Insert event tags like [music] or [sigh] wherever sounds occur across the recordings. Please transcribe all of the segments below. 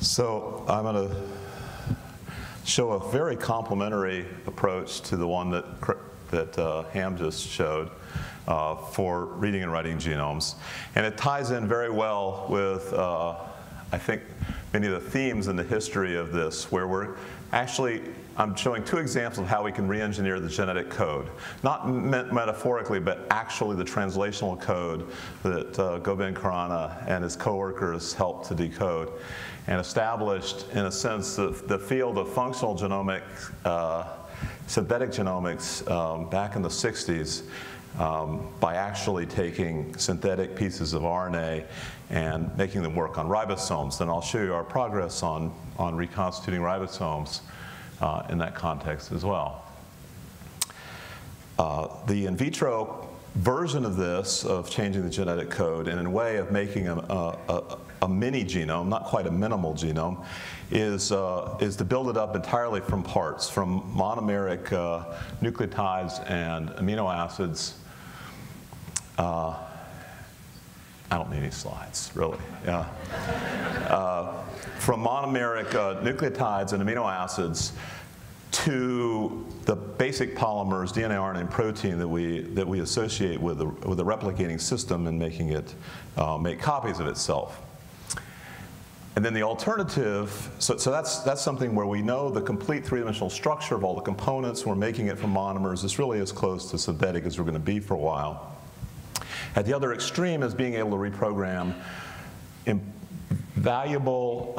So I'm going to show a very complementary approach to the one that, that uh, Ham just showed uh, for reading and writing genomes. And it ties in very well with, uh, I think, many of the themes in the history of this, where we're actually, I'm showing two examples of how we can re-engineer the genetic code. Not met metaphorically, but actually the translational code that uh, Govind Khurana and his coworkers helped to decode and established, in a sense, the, the field of functional genomics, uh, synthetic genomics um, back in the 60s um, by actually taking synthetic pieces of RNA and making them work on ribosomes. And I'll show you our progress on, on reconstituting ribosomes uh, in that context as well. Uh, the in vitro version of this, of changing the genetic code, and in a way of making a, a, a mini genome, not quite a minimal genome, is, uh, is to build it up entirely from parts, from monomeric uh, nucleotides and amino acids. Uh, I don't need any slides, really. Yeah. Uh, from monomeric uh, nucleotides and amino acids to the basic polymers, DNA, RNA, and protein that we, that we associate with the, with the replicating system and making it uh, make copies of itself. And then the alternative, so, so that's, that's something where we know the complete three-dimensional structure of all the components, we're making it from monomers. It's really as close to synthetic as we're going to be for a while. At the other extreme is being able to reprogram valuable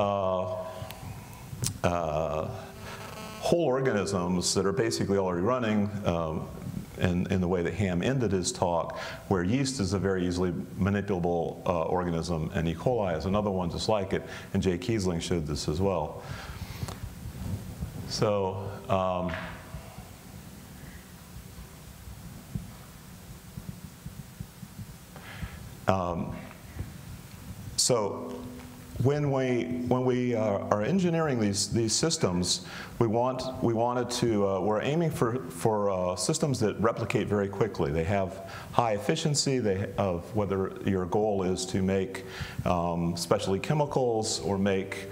uh, uh, whole organisms that are basically already running um, in, in, the way that Ham ended his talk, where yeast is a very easily manipulable uh, organism, and E. coli is another one just like it, and Jay Kiesling showed this as well. So, um, um, so when we, when we uh, are engineering these, these systems, we, want, we wanted to, uh, we're aiming for, for uh, systems that replicate very quickly. They have high efficiency they, of whether your goal is to make um, specialty chemicals or make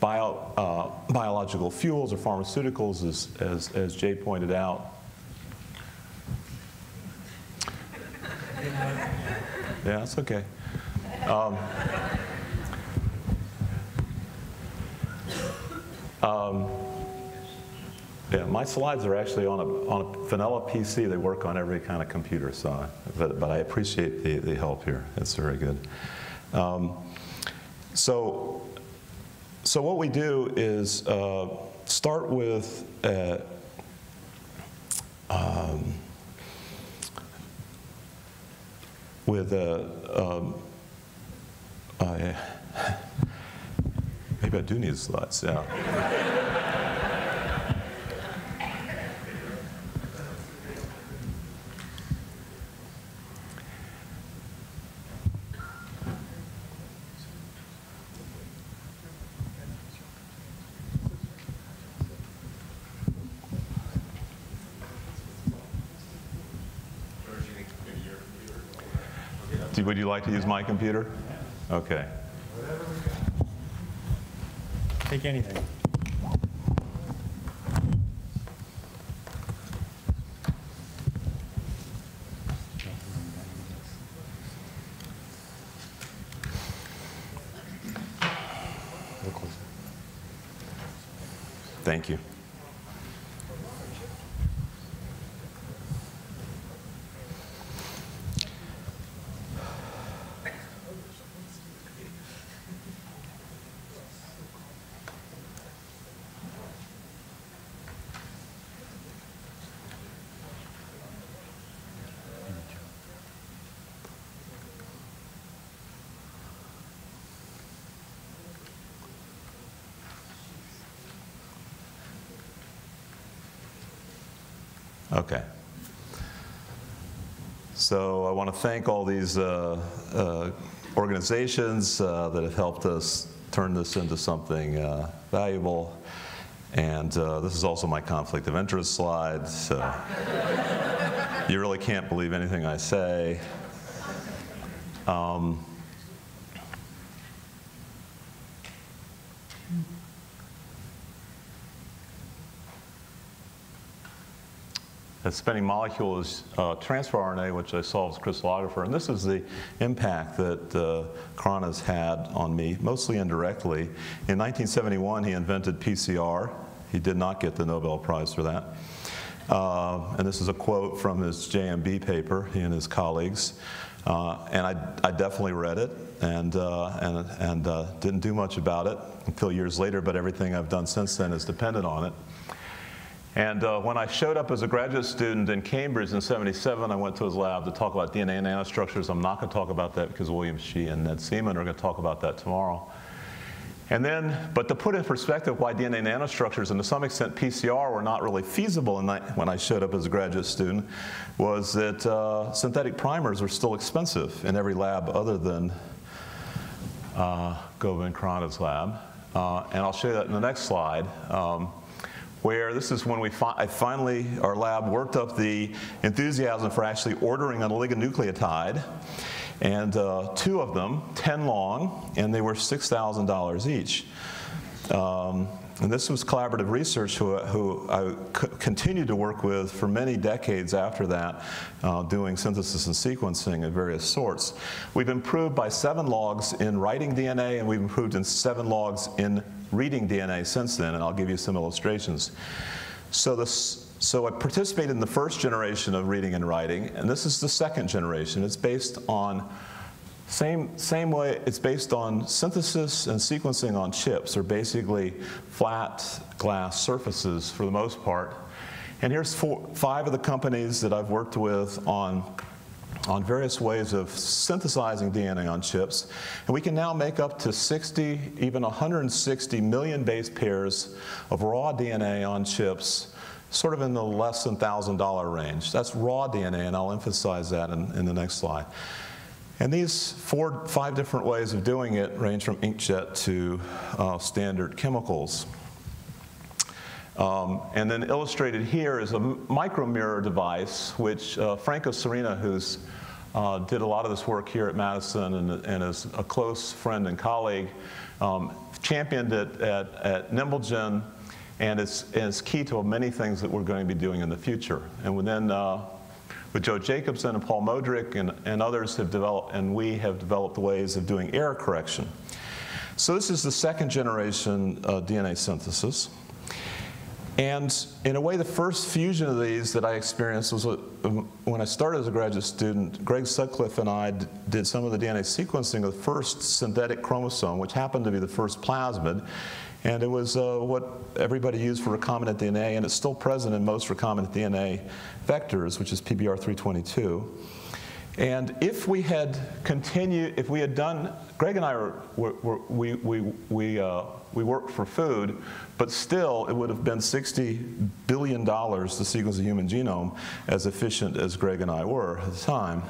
bio, uh, biological fuels or pharmaceuticals, as, as, as Jay pointed out. Yeah, that's okay. Um, Um, yeah, my slides are actually on a, on a vanilla PC. They work on every kind of computer, so, but, but I appreciate the, the help here. It's very good. Um, so, so what we do is uh, start with uh, um, with a, um, uh, Maybe I do need slides, yeah. Would you like to use my computer? Okay. Anything. Thank you. Okay. So I want to thank all these uh, uh, organizations uh, that have helped us turn this into something uh, valuable. And uh, this is also my conflict of interest slide. So [laughs] you really can't believe anything I say. Um, A spinning molecule is uh, transfer RNA, which I solve as crystallographer. And this is the impact that uh, has had on me, mostly indirectly. In 1971, he invented PCR. He did not get the Nobel Prize for that. Uh, and this is a quote from his JMB paper, he and his colleagues. Uh, and I, I, definitely read it and, uh, and, and uh, didn't do much about it until years later, but everything I've done since then is dependent on it. And uh, when I showed up as a graduate student in Cambridge in 77, I went to his lab to talk about DNA nanostructures. I'm not going to talk about that because William Shih and Ned Seaman are going to talk about that tomorrow. And then, but to put in perspective why DNA nanostructures and to some extent PCR were not really feasible when I showed up as a graduate student was that uh, synthetic primers were still expensive in every lab other than uh, Govind Khorana's lab. Uh, and I'll show you that in the next slide. Um, where this is when we fi finally, our lab worked up the enthusiasm for actually ordering an oligonucleotide and uh, two of them, 10 long, and they were $6,000 each. Um, and this was collaborative research who, who I continued to work with for many decades after that, uh, doing synthesis and sequencing of various sorts. We've improved by seven logs in writing DNA, and we've improved in seven logs in reading DNA since then, and I'll give you some illustrations. So this so I participated in the first generation of reading and writing, and this is the second generation. It's based on same, same way, it's based on synthesis and sequencing on chips, or basically flat glass surfaces for the most part. And here's four, five of the companies that I've worked with on, on various ways of synthesizing DNA on chips. And we can now make up to 60, even 160 million base pairs of raw DNA on chips sort of in the less than $1,000 range. That's raw DNA, and I'll emphasize that in, in the next slide. And these four, five different ways of doing it range from inkjet to uh, standard chemicals. Um, and then illustrated here is a micromirror device, which uh, Franco Serena, who's uh, did a lot of this work here at Madison and, and is a close friend and colleague, um, championed it at, at Nimblegen and it's, key to many things that we're going to be doing in the future. And then uh, with Joe Jacobson and Paul Modric and, and others have developed, and we have developed ways of doing error correction. So this is the second generation uh, DNA synthesis. And in a way, the first fusion of these that I experienced was when I started as a graduate student, Greg Sutcliffe and I did some of the DNA sequencing of the first synthetic chromosome, which happened to be the first plasmid. And it was uh, what everybody used for recombinant DNA, and it's still present in most recombinant DNA vectors, which is PBR322. And if we had continued, if we had done, Greg and I were, were, were we, we, we, uh, we worked for food, but still it would have been $60 billion to sequence the human genome as efficient as Greg and I were at the time.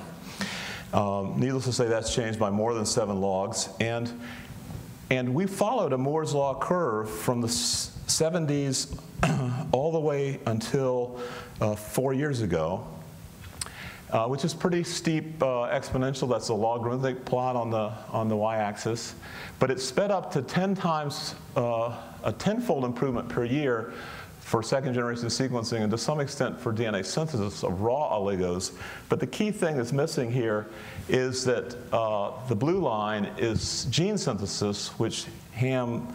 Um, needless to say, that's changed by more than seven logs. And and we followed a Moore's Law curve from the 70s [clears throat] all the way until uh, four years ago, uh, which is pretty steep uh, exponential. That's a logarithmic plot on the, on the y-axis. But it sped up to 10 times, uh, a tenfold improvement per year for second generation sequencing and to some extent for DNA synthesis of raw oligos. But the key thing that's missing here is that uh, the blue line is gene synthesis, which Ham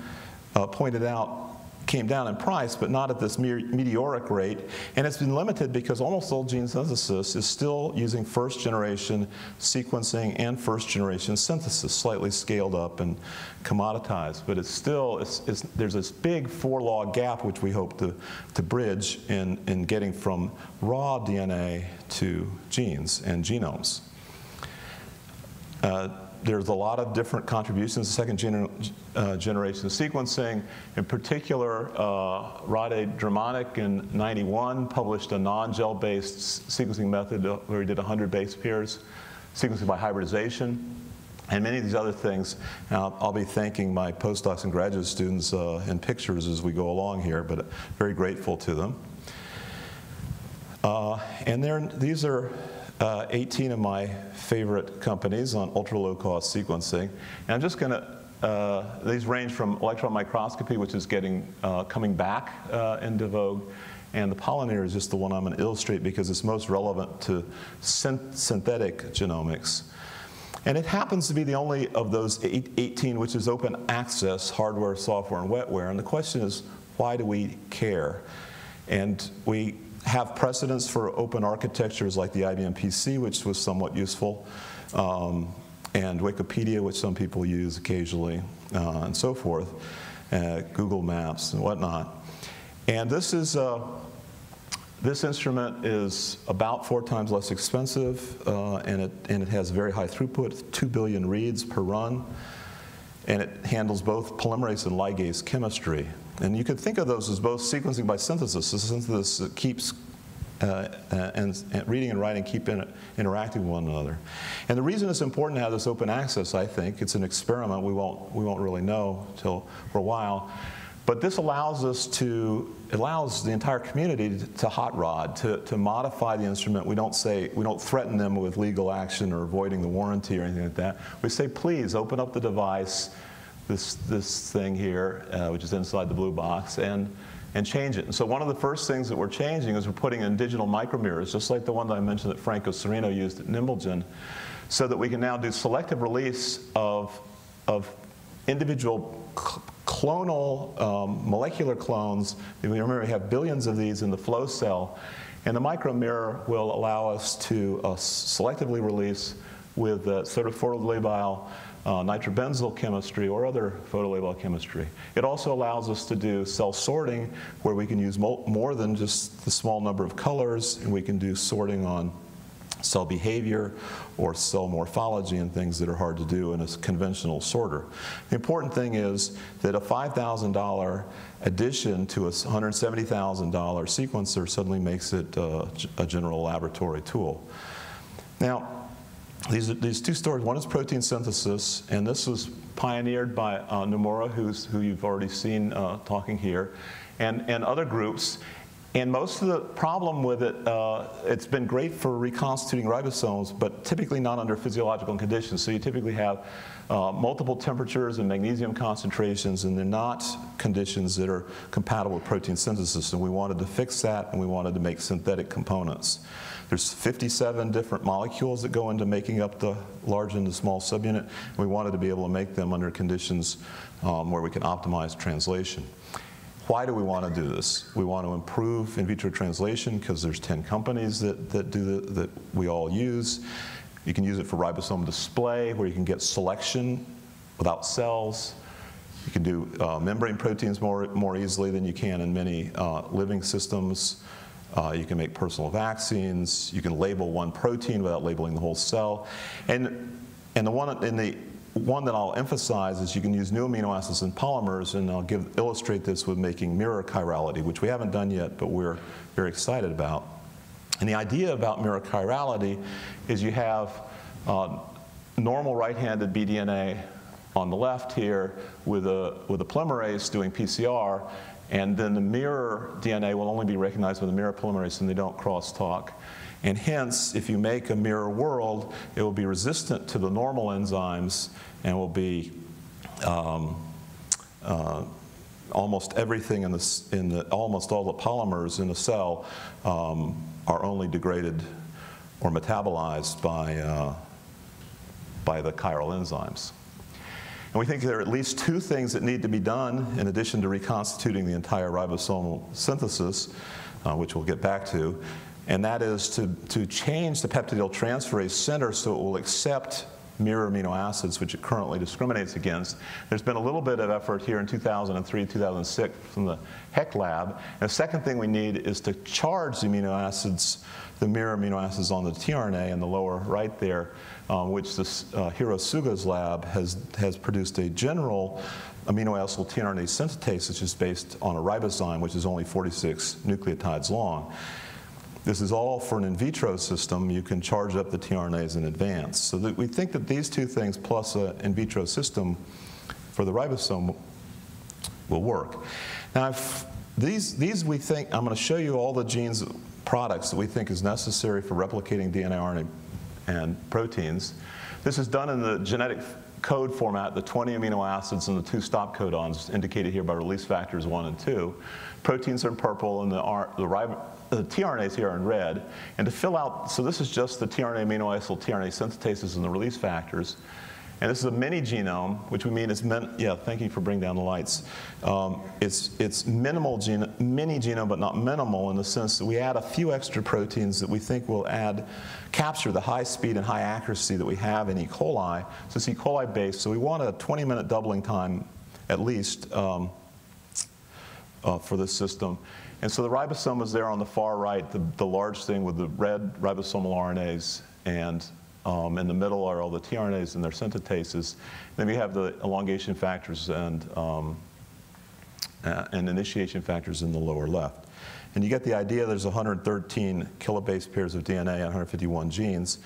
uh, pointed out came down in price, but not at this meteoric rate. And it's been limited because almost all gene synthesis is still using first generation sequencing and first generation synthesis, slightly scaled up and commoditized. But it's still, it's, it's, there's this big four log gap which we hope to, to bridge in, in getting from raw DNA to genes and genomes. Uh, there's a lot of different contributions to second gener uh, generation sequencing. In particular, uh, Rade Drmanic in 91 published a non-gel based sequencing method where he did 100 base pairs, sequencing by hybridization. And many of these other things, I'll, I'll be thanking my postdocs and graduate students uh, in pictures as we go along here, but very grateful to them. Uh, and these are uh, 18 of my favorite companies on ultra low cost sequencing. And I'm just going to, uh, these range from electron microscopy, which is getting, uh, coming back uh, into vogue, And the pollinator is just the one I'm going to illustrate because it's most relevant to synth synthetic genomics. And it happens to be the only of those 18 which is open access hardware, software, and wetware. And the question is, why do we care? And we have precedents for open architectures like the IBM PC, which was somewhat useful, um, and Wikipedia, which some people use occasionally, uh, and so forth, uh, Google Maps and whatnot. And this is uh, this instrument is about four times less expensive, uh, and, it, and it has very high throughput, 2 billion reads per run, and it handles both polymerase and ligase chemistry. And you could think of those as both sequencing by synthesis. The synthesis keeps uh, and, and, reading and writing keep in, interacting with one another. And the reason it's important to have this open access, I think, it's an experiment. We won't, we won't really know till for a while. But this allows us to, allows the entire community to, to hot rod, to, to modify the instrument. We don't say, we don't threaten them with legal action or avoiding the warranty or anything like that. We say, please open up the device, this, this thing here, uh, which is inside the blue box, and, and change it. And so one of the first things that we're changing is we're putting in digital micromirrors, just like the one that I mentioned that Franco Serino used at Nimblegen, so that we can now do selective release of, of individual clonal um, molecular clones. Remember, we have billions of these in the flow cell. And the micromirror will allow us to uh, selectively release with uh, sort of photolabile uh, nitrobenzyl chemistry or other photolabel chemistry. It also allows us to do cell sorting where we can use mo more than just the small number of colors and we can do sorting on cell behavior or cell morphology and things that are hard to do in a conventional sorter. The important thing is that a $5,000 addition to a $170,000 sequencer suddenly makes it uh, a general laboratory tool. Now, these, these two stories, one is protein synthesis, and this was pioneered by uh, Nomura, who's, who you've already seen uh, talking here, and, and other groups. And most of the problem with it, uh, it's been great for reconstituting ribosomes, but typically not under physiological conditions. So you typically have uh, multiple temperatures and magnesium concentrations, and they're not conditions that are compatible with protein synthesis. And we wanted to fix that, and we wanted to make synthetic components. There's 57 different molecules that go into making up the large and the small subunit. We wanted to be able to make them under conditions um, where we can optimize translation. Why do we want to do this? We want to improve in vitro translation because there's 10 companies that, that do the, that we all use. You can use it for ribosome display where you can get selection without cells. You can do uh, membrane proteins more, more easily than you can in many uh, living systems. Uh, you can make personal vaccines. You can label one protein without labeling the whole cell. And, and the one in the one that I'll emphasize is you can use new amino acids and polymers, and I'll give, illustrate this with making mirror chirality, which we haven't done yet, but we're very excited about. And the idea about mirror chirality is you have uh, normal right-handed BDNA on the left here with a, with a polymerase doing PCR, and then the mirror DNA will only be recognized with a mirror polymerase and they don't crosstalk. And hence, if you make a mirror world, it will be resistant to the normal enzymes and will be um, uh, almost everything in the, in the, almost all the polymers in a cell um, are only degraded or metabolized by, uh, by the chiral enzymes. And we think there are at least two things that need to be done in addition to reconstituting the entire ribosomal synthesis, uh, which we'll get back to and that is to, to change the peptidyl transferase center so it will accept mirror amino acids, which it currently discriminates against. There's been a little bit of effort here in 2003, 2006 from the Heck lab. And the second thing we need is to charge the amino acids, the mirror amino acids on the tRNA in the lower right there, um, which this uh, Hiro Suga's lab has, has produced a general amino acid tRNA synthetase, which is based on a ribozyme, which is only 46 nucleotides long. This is all for an in vitro system. You can charge up the tRNAs in advance. So that we think that these two things plus an in vitro system for the ribosome will work. Now, these, these we think, I'm going to show you all the genes products that we think is necessary for replicating DNA, RNA, and proteins. This is done in the genetic code format, the 20 amino acids and the two stop codons indicated here by release factors 1 and 2. Proteins are in purple and the, R, the, rib, the tRNAs here are in red. And to fill out, so this is just the tRNA amino acyl tRNA synthetases and the release factors. And this is a mini genome, which we mean is, min, yeah, thank you for bringing down the lights. Um, it's, it's minimal mini genome, but not minimal in the sense that we add a few extra proteins that we think will add, capture the high speed and high accuracy that we have in E. coli. So it's E. coli based, so we want a 20 minute doubling time at least um, uh, for this system. And so the ribosome is there on the far right, the, the large thing with the red ribosomal RNAs, and um, in the middle are all the tRNAs and their synthetases. Then we have the elongation factors and, um, uh, and initiation factors in the lower left. And you get the idea there's 113 kilobase pairs of DNA and 151 genes.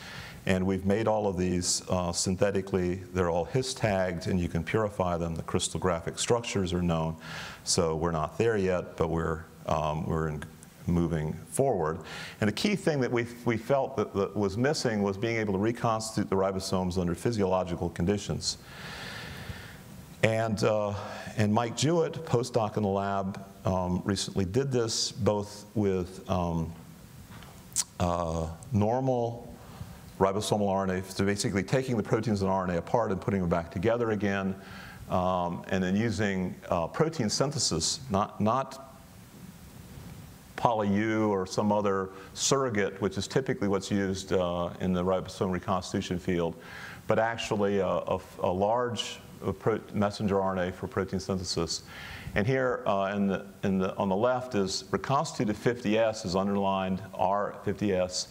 And we've made all of these uh, synthetically. They're all his tagged, and you can purify them. The crystallographic structures are known. So we're not there yet, but we're, um, we're in moving forward. And the key thing that we, we felt that, that was missing was being able to reconstitute the ribosomes under physiological conditions. And, uh, and Mike Jewett, postdoc in the lab, um, recently did this both with um, uh, normal ribosomal RNA, so basically taking the proteins and RNA apart and putting them back together again, um, and then using uh, protein synthesis, not, not poly-U or some other surrogate, which is typically what's used uh, in the ribosome reconstitution field, but actually a, a, a large uh, messenger RNA for protein synthesis. And here uh, in the, in the, on the left is reconstituted 50S is underlined R50S,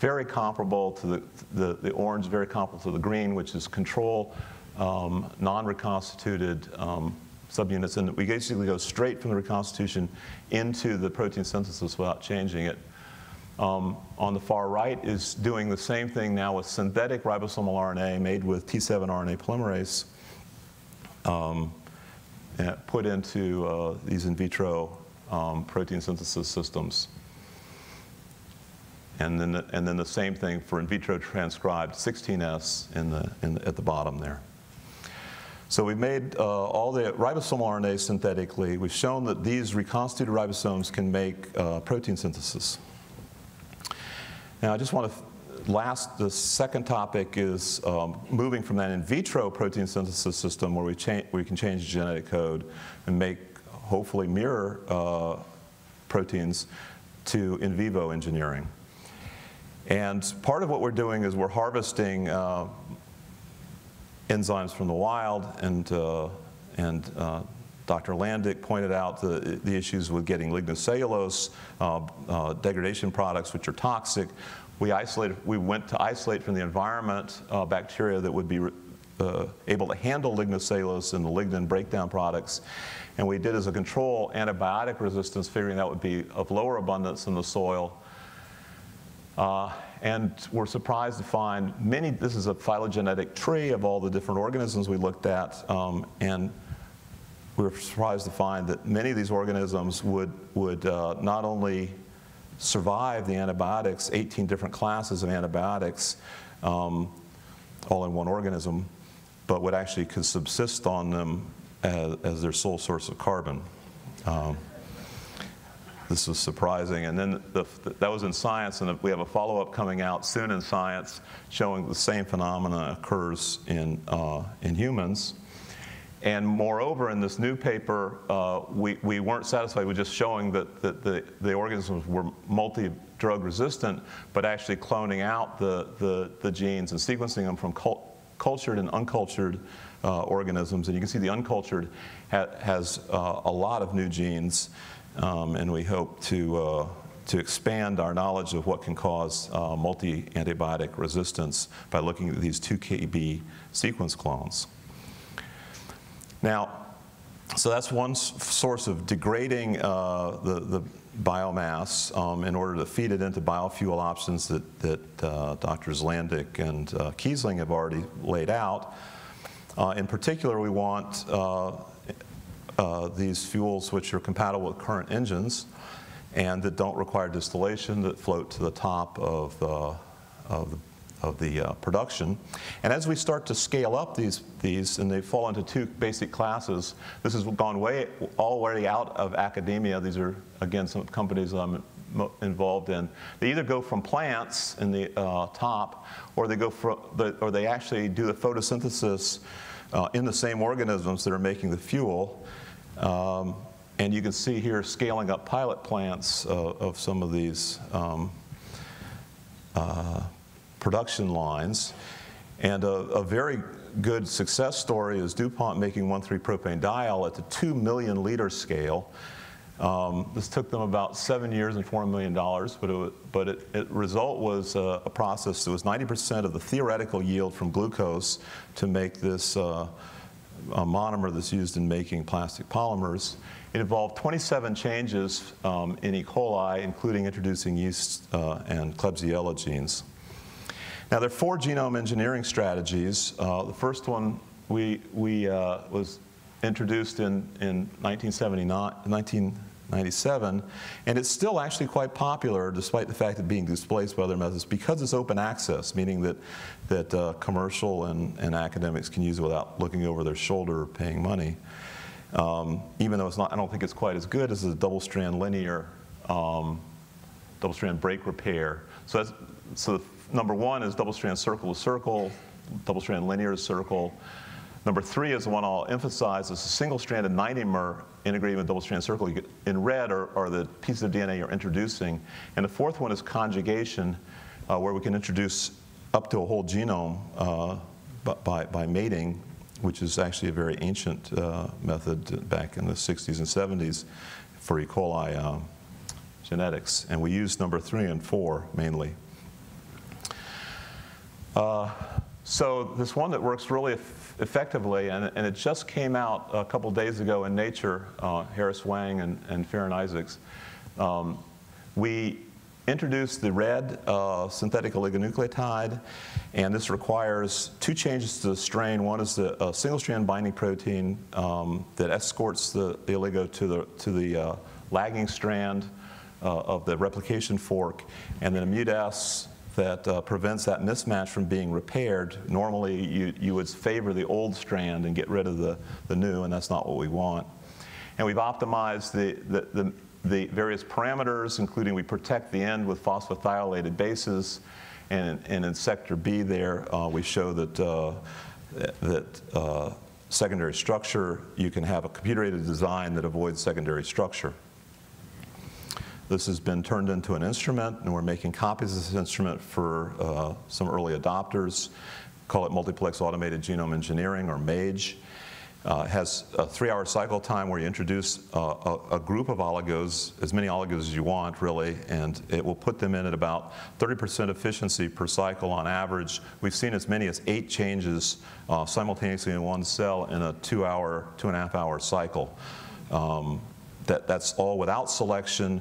very comparable to the, the, the, orange, very comparable to the green, which is control um, non-reconstituted um, subunits, and we basically go straight from the reconstitution into the protein synthesis without changing it. Um, on the far right is doing the same thing now with synthetic ribosomal RNA made with T7 RNA polymerase um, put into uh, these in vitro um, protein synthesis systems. And then, the, and then the same thing for in vitro transcribed 16S in the, in the, at the bottom there. So we've made uh, all the ribosomal RNA synthetically. We've shown that these reconstituted ribosomes can make uh, protein synthesis. Now I just want to, last, the second topic is um, moving from that in vitro protein synthesis system where we, we can change genetic code and make, hopefully mirror uh, proteins to in vivo engineering. And part of what we're doing is we're harvesting uh, enzymes from the wild, and, uh, and uh, Dr. Landick pointed out the, the issues with getting lignocellulose, uh, uh, degradation products which are toxic. We, isolated, we went to isolate from the environment uh, bacteria that would be uh, able to handle lignocellulose and the lignin breakdown products. And we did as a control antibiotic resistance, figuring that would be of lower abundance in the soil. Uh, and we're surprised to find many, this is a phylogenetic tree of all the different organisms we looked at, um, and we were surprised to find that many of these organisms would, would uh, not only survive the antibiotics, 18 different classes of antibiotics, um, all in one organism, but would actually could subsist on them as, as their sole source of carbon. Um, this was surprising. And then the, the, that was in science, and we have a follow-up coming out soon in science showing the same phenomena occurs in, uh, in humans. And moreover, in this new paper, uh, we, we weren't satisfied with just showing that, that the, the organisms were multi-drug resistant, but actually cloning out the, the, the genes and sequencing them from cult, cultured and uncultured uh, organisms. And you can see the uncultured ha has uh, a lot of new genes um, and we hope to, uh, to expand our knowledge of what can cause uh, multi-antibiotic resistance by looking at these 2KB sequence clones. Now, so that's one source of degrading uh, the, the biomass um, in order to feed it into biofuel options that, that uh, Drs. Landick and uh, Kiesling have already laid out. Uh, in particular, we want uh, these fuels which are compatible with current engines and that don't require distillation that float to the top of, uh, of of the uh, production. And as we start to scale up these, these, and they fall into two basic classes, this has gone way, all the way out of academia. These are, again, some companies I'm involved in. They either go from plants in the uh, top, or they go from, the, or they actually do the photosynthesis uh, in the same organisms that are making the fuel. Um, and you can see here scaling up pilot plants uh, of some of these um, uh, production lines. And a, a, very good success story is DuPont making 1,3-propane diol at the 2 million liter scale. Um, this took them about seven years and $4 million, but, it, but it, it result was a, a, process that was 90% of the theoretical yield from glucose to make this uh, monomer that's used in making plastic polymers. It involved 27 changes um, in E. coli, including introducing yeast uh, and Klebsiella genes. Now, there are four genome engineering strategies. Uh, the first one we, we uh, was introduced in, in 1997, and it's still actually quite popular despite the fact of being displaced by other methods because it's open access, meaning that, that uh, commercial and, and academics can use it without looking over their shoulder or paying money. Um, even though it's not, I don't think it's quite as good as a double strand linear, um, double strand break repair. So, that's, so number one is double strand circle to circle, double strand linear to circle. Number three is the one I'll emphasize is a single stranded 90mer integrated with double-stranded circle. in red are, are, the pieces of DNA you're introducing. And the fourth one is conjugation, uh, where we can introduce up to a whole genome uh, by, by mating, which is actually a very ancient uh, method back in the 60s and 70s for E. coli uh, genetics. And we use number three and four mainly. Uh, so this one that works really effectively, and, and, it just came out a couple days ago in Nature, uh, Harris Wang and, and Farron Isaacs. Um, we introduced the red uh, synthetic oligonucleotide, and this requires two changes to the strain. One is the uh, single-strand binding protein um, that escorts the, the, oligo to the, to the uh, lagging strand uh, of the replication fork, and then a MutS that uh, prevents that mismatch from being repaired. Normally, you, you would favor the old strand and get rid of the, the new, and that's not what we want. And we've optimized the, the, the, the various parameters, including we protect the end with phosphathiolated bases. And, and in sector B there, uh, we show that, uh, that uh, secondary structure, you can have a computer-aided design that avoids secondary structure. This has been turned into an instrument, and we're making copies of this instrument for uh, some early adopters. Call it Multiplex Automated Genome Engineering, or MAGE. Uh, it has a three-hour cycle time where you introduce uh, a, a, group of oligos, as many oligos as you want, really, and it will put them in at about 30% efficiency per cycle on average. We've seen as many as eight changes uh, simultaneously in one cell in a two-hour, two-and-a-half-hour cycle. Um, that, that's all without selection,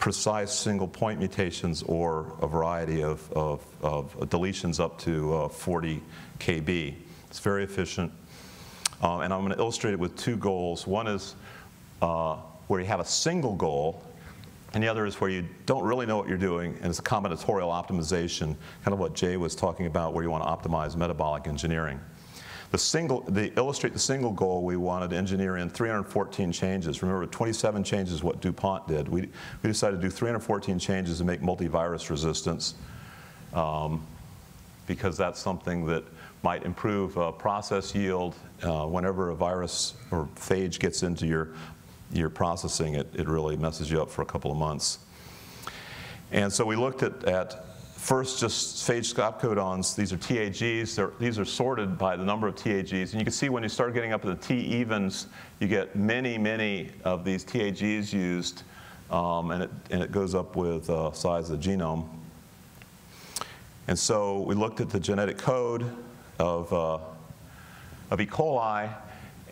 precise single point mutations or a variety of, of, of deletions up to uh, 40 kb. It's very efficient. Uh, and I'm going to illustrate it with two goals. One is uh, where you have a single goal, and the other is where you don't really know what you're doing, and it's a combinatorial optimization, kind of what Jay was talking about, where you want to optimize metabolic engineering. The single, the illustrate the single goal, we wanted to engineer in 314 changes. Remember, 27 changes is what DuPont did. We, we decided to do 314 changes to make multivirus resistance um, because that's something that might improve uh, process yield. Uh, whenever a virus or phage gets into your, your processing, it, it really messes you up for a couple of months. And so we looked at, at First, just phage stop codons. These are TAGs. They're, these are sorted by the number of TAGs. And you can see when you start getting up to the T evens, you get many, many of these TAGs used, um, and, it, and it goes up with uh, size of the genome. And so we looked at the genetic code of, uh, of E. coli,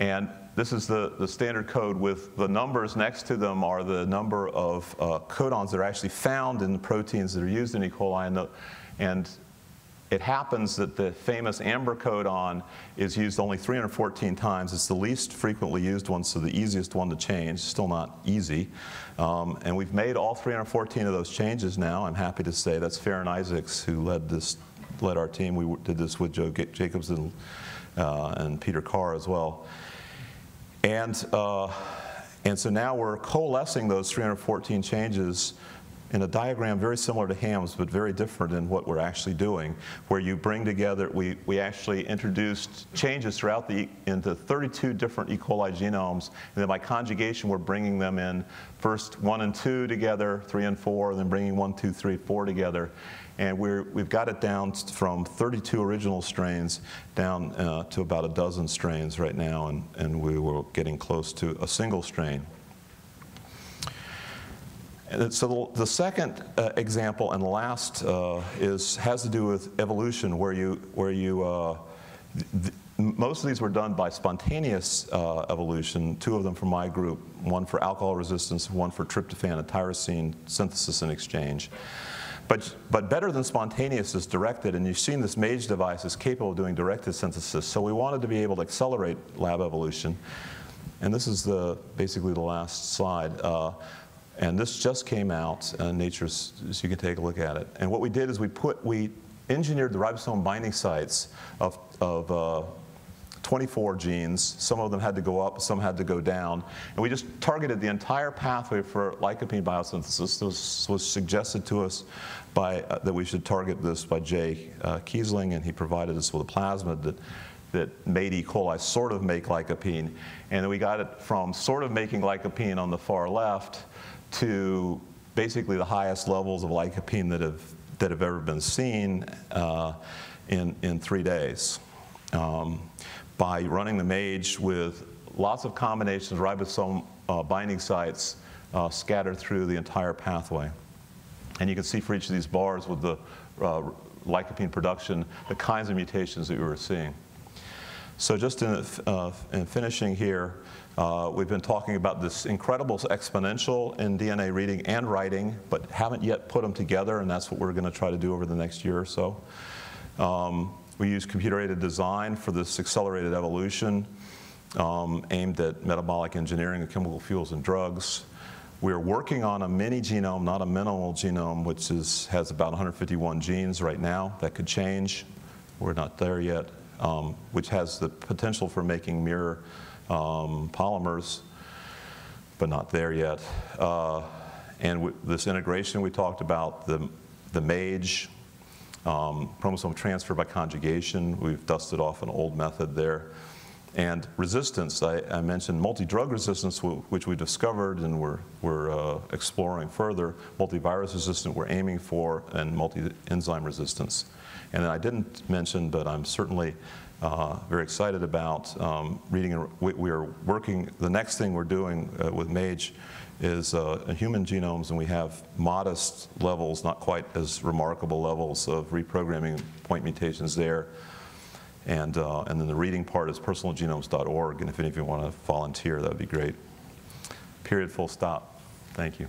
and this is the, the standard code with the numbers next to them are the number of uh, codons that are actually found in the proteins that are used in E. coli. And, the, and it happens that the famous amber codon is used only 314 times. It's the least frequently used one, so the easiest one to change. Still not easy. Um, and we've made all 314 of those changes now. I'm happy to say that's Farron Isaacs who led this led our team. We did this with Joe Jacobs and, uh, and Peter Carr as well. And, uh, and so now we're coalescing those 314 changes in a diagram very similar to Ham's, but very different in what we're actually doing, where you bring together, we, we actually introduced changes throughout the, into 32 different E. coli genomes, and then by conjugation, we're bringing them in first one and two together, three and four, and then bringing one, two, three, four together. And we're, we've got it down from 32 original strains down uh, to about a dozen strains right now, and, and we were getting close to a single strain. And so the, second uh, example and last uh, is has to do with evolution, where you where you uh, th- most of these were done by spontaneous uh, evolution. Two of them from my group, one for alcohol resistance, one for tryptophan and tyrosine synthesis and exchange. But, but better than spontaneous is directed, and you've seen this MAGE device is capable of doing directed synthesis. So we wanted to be able to accelerate lab evolution. And this is the, basically the last slide. Uh, and this just came out in Nature's, so you can take a look at it. And what we did is we put, we engineered the ribosome binding sites of, of uh, 24 genes. Some of them had to go up, some had to go down. And we just targeted the entire pathway for lycopene biosynthesis. This was suggested to us by, uh, that we should target this by Jay uh, Kiesling, and he provided us with a plasmid that, that made E. coli sort of make lycopene. And we got it from sort of making lycopene on the far left to basically the highest levels of lycopene that have, that have ever been seen uh, in, in three days. Um, by running the MAGE with lots of combinations of ribosome uh, binding sites uh, scattered through the entire pathway. And you can see for each of these bars with the uh, lycopene production, the kinds of mutations that we were seeing. So just in, uh, in finishing here, uh, we've been talking about this incredible exponential in DNA reading and writing, but haven't yet put them together, and that's what we're going to try to do over the next year or so. Um, we use computer-aided design for this accelerated evolution um, aimed at metabolic engineering of chemical fuels and drugs. We're working on a mini genome, not a minimal genome, which is, has about 151 genes right now. That could change. We're not there yet, um, which has the potential for making mirror um, polymers, but not there yet. Uh, and this integration we talked about, the, the MAGE, um, chromosome transfer by conjugation, we've dusted off an old method there. And resistance, I, I mentioned multi-drug resistance, which we discovered and we're, we're uh, exploring further. Multi-virus resistant we're aiming for, and multi-enzyme resistance. And I didn't mention, but I'm certainly uh, very excited about um, reading. We, we are working. The next thing we're doing uh, with MAGE is uh, human genomes, and we have modest levels, not quite as remarkable levels of reprogramming point mutations there. And, uh, and then the reading part is personalgenomes.org, and if any of you want to volunteer, that would be great. Period, full stop. Thank you.